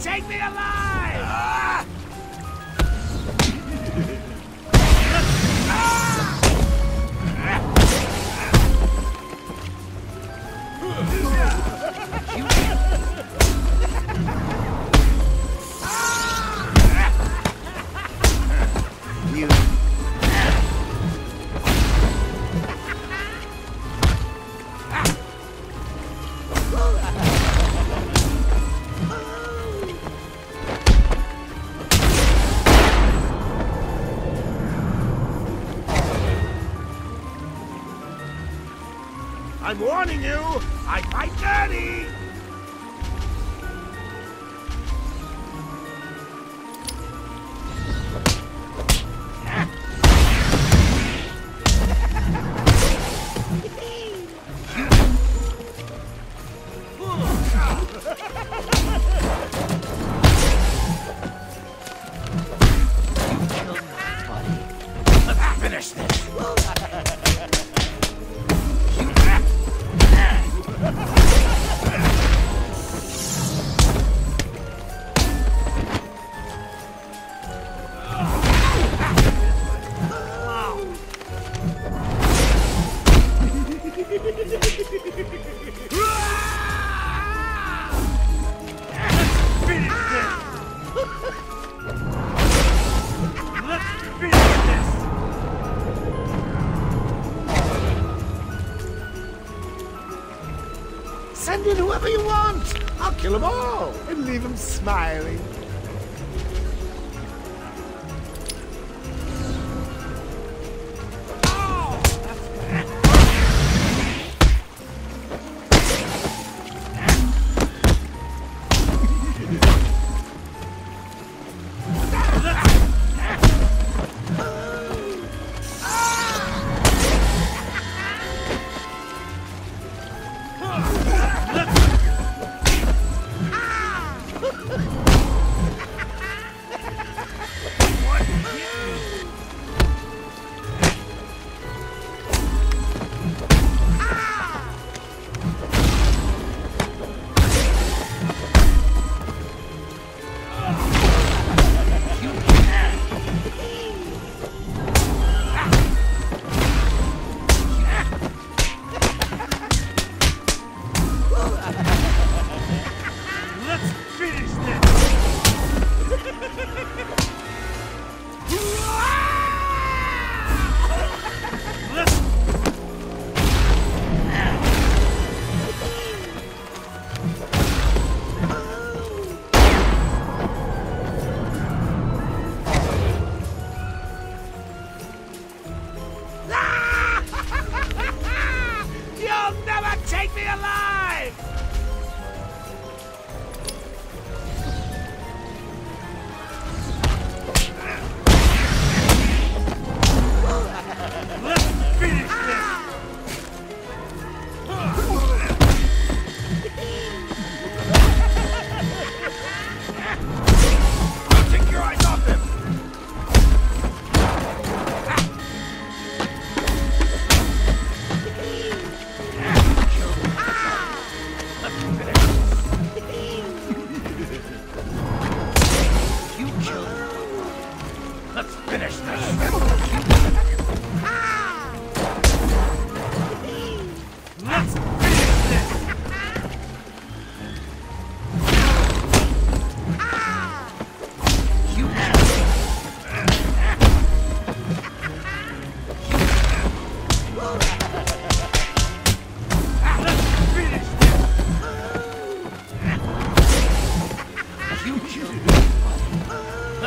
take me alive! I'm warning you, I fight dirty! Send in whoever you want. I'll kill them all and leave them smiling.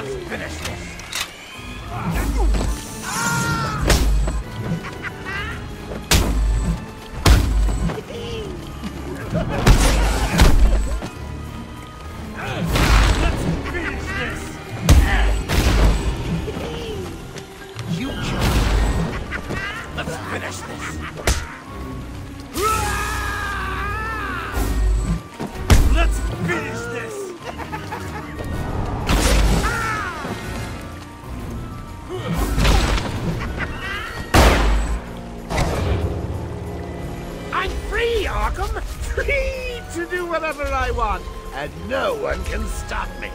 Let's finish this! Free, Arkham. Free to do whatever I want. and no one can stop me.